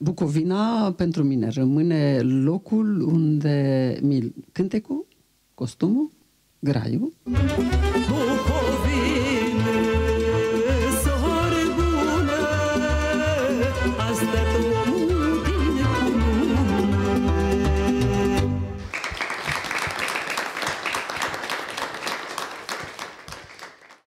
Bucovina pentru mine rămâne locul unde mi cântecul, costumul, graiul. Bucovina!